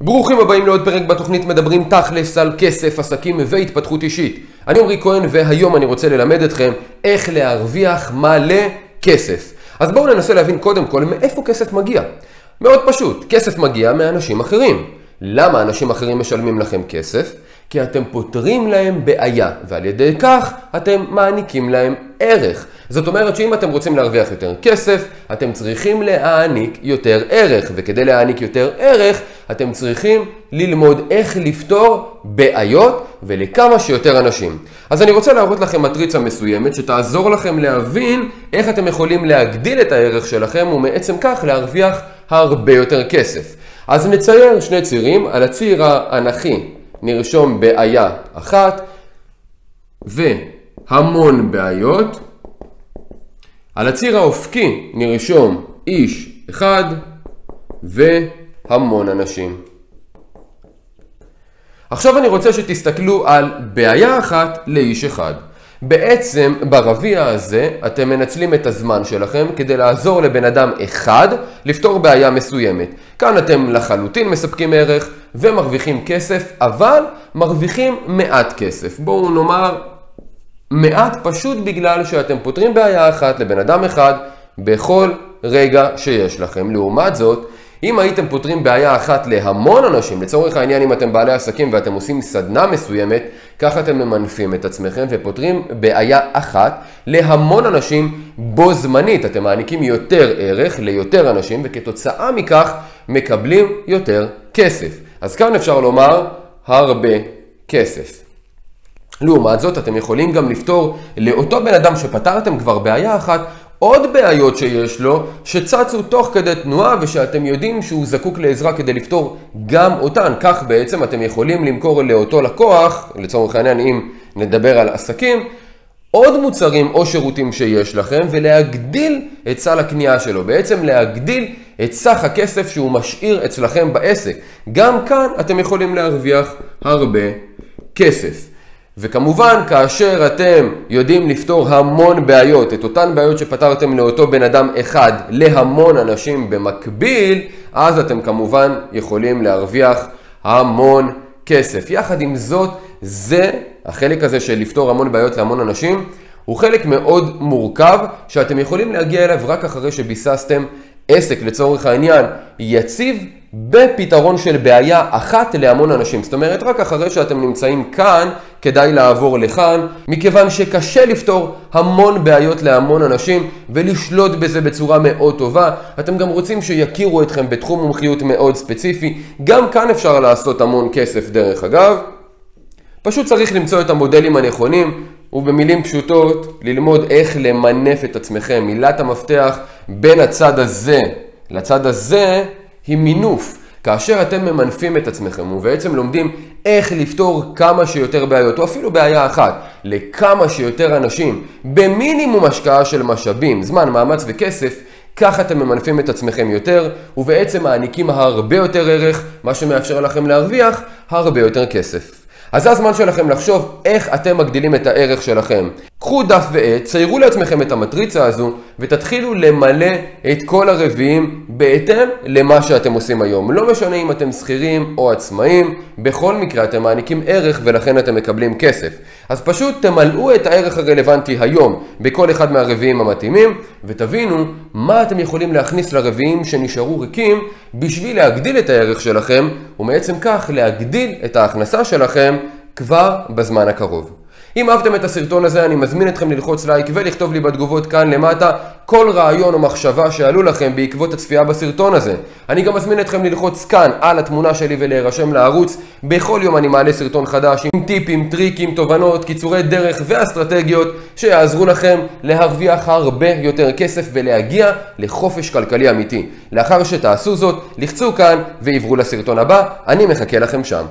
ברוכים הבאים לעוד פרק בתוכנית מדברים תכלס על כסף, עסקים והתפתחות אישית. אני עמרי כהן והיום אני רוצה ללמד אתכם איך להרוויח מלא כסף. אז בואו ננסה להבין קודם כל מאיפה כסף מגיע. מאוד פשוט, כסף מגיע מאנשים אחרים. למה אנשים אחרים משלמים לכם כסף? כי אתם פותרים להם בעיה, ועל ידי כך אתם מעניקים להם ערך. זאת אומרת שאם אתם רוצים להרוויח יותר כסף, אתם צריכים להעניק יותר ערך, וכדי להעניק יותר ערך, אתם צריכים ללמוד איך לפתור בעיות ולכמה שיותר אנשים. אז אני רוצה להראות לכם מטריצה מסוימת שתעזור לכם להבין איך אתם יכולים להגדיל את הערך שלכם ומעצם כך להרוויח הרבה יותר כסף. אז נצייר שני צירים, על הציר האנכי נרשום בעיה אחת והמון בעיות. על הציר האופקי נרשום איש אחד והמון אנשים. עכשיו אני רוצה שתסתכלו על בעיה אחת לאיש אחד. בעצם ברביע הזה אתם מנצלים את הזמן שלכם כדי לעזור לבן אדם אחד לפתור בעיה מסוימת. כאן אתם לחלוטין מספקים ערך ומרוויחים כסף, אבל מרוויחים מעט כסף. בואו נאמר מעט פשוט בגלל שאתם פותרים בעיה אחת לבן אדם אחד בכל רגע שיש לכם. לעומת זאת, אם הייתם פותרים בעיה אחת להמון אנשים, לצורך העניין אם אתם בעלי עסקים ואתם עושים סדנה מסוימת, ככה אתם ממנפים את עצמכם ופותרים בעיה אחת להמון אנשים בו זמנית. אתם מעניקים יותר ערך ליותר אנשים וכתוצאה מכך מקבלים יותר כסף. אז כאן אפשר לומר הרבה כסף. לעומת זאת, אתם יכולים גם לפתור לאותו בן אדם שפתרתם כבר בעיה אחת, עוד בעיות שיש לו, שצצו תוך כדי תנועה ושאתם יודעים שהוא זקוק לעזרה כדי לפתור גם אותן. כך בעצם אתם יכולים למכור לאותו לקוח, לצורך העניין אם נדבר על עסקים, עוד מוצרים או שירותים שיש לכם ולהגדיל את סל הקנייה שלו. בעצם להגדיל את סך הכסף שהוא משאיר אצלכם בעסק. גם כאן אתם יכולים להרוויח הרבה כסף. וכמובן, כאשר אתם יודעים לפתור המון בעיות, את אותן בעיות שפתרתם לאותו בן אדם אחד להמון אנשים במקביל, אז אתם כמובן יכולים להרוויח המון כסף. יחד עם זאת, זה, החלק הזה של לפתור המון בעיות להמון אנשים, הוא חלק מאוד מורכב, שאתם יכולים להגיע אליו רק אחרי שביססתם עסק, לצורך העניין, יציב בפתרון של בעיה אחת להמון אנשים. זאת אומרת, רק אחרי שאתם נמצאים כאן, כדאי לעבור לכאן, מכיוון שקשה לפתור המון בעיות להמון אנשים ולשלוט בזה בצורה מאוד טובה. אתם גם רוצים שיכירו אתכם בתחום מומחיות מאוד ספציפי. גם כאן אפשר לעשות המון כסף דרך אגב. פשוט צריך למצוא את המודלים הנכונים, ובמילים פשוטות, ללמוד איך למנף את עצמכם. מילת המפתח בין הצד הזה לצד הזה היא מינוף. כאשר אתם ממנפים את עצמכם ובעצם לומדים איך לפתור כמה שיותר בעיות, או אפילו בעיה אחת, לכמה שיותר אנשים, במינימום השקעה של משאבים, זמן, מאמץ וכסף, ככה אתם ממנפים את עצמכם יותר, ובעצם מעניקים הרבה יותר ערך, מה שמאפשר לכם להרוויח הרבה יותר כסף. אז זה הזמן שלכם לחשוב איך אתם מגדילים את הערך שלכם. קחו דף ועט, ציירו לעצמכם את המטריצה הזו, ותתחילו למלא את כל הרביעים בהתאם למה שאתם עושים היום. לא משנה אם אתם שכירים או עצמאים, בכל מקרה אתם מעניקים ערך ולכן אתם מקבלים כסף. אז פשוט תמלאו את הערך הרלוונטי היום בכל אחד מהרביעים המתאימים, ותבינו מה אתם יכולים להכניס לרביעים שנשארו ריקים בשביל להגדיל את הערך שלכם, ומעצם כך להגדיל את ההכנסה שלכם כבר בזמן הקרוב. אם אהבתם את הסרטון הזה, אני מזמין אתכם ללחוץ לייק ולכתוב לי בתגובות כאן למטה כל רעיון או מחשבה שעלו לכם בעקבות הצפייה בסרטון הזה. אני גם מזמין אתכם ללחוץ כאן על התמונה שלי ולהירשם לערוץ. בכל יום אני מעלה סרטון חדש עם טיפים, טריקים, תובנות, קיצורי דרך ואסטרטגיות שיעזרו לכם להרוויח הרבה יותר כסף ולהגיע לחופש כלכלי אמיתי. לאחר שתעשו זאת, לחצו כאן ועברו לסרטון הבא, אני מחכה לכם שם.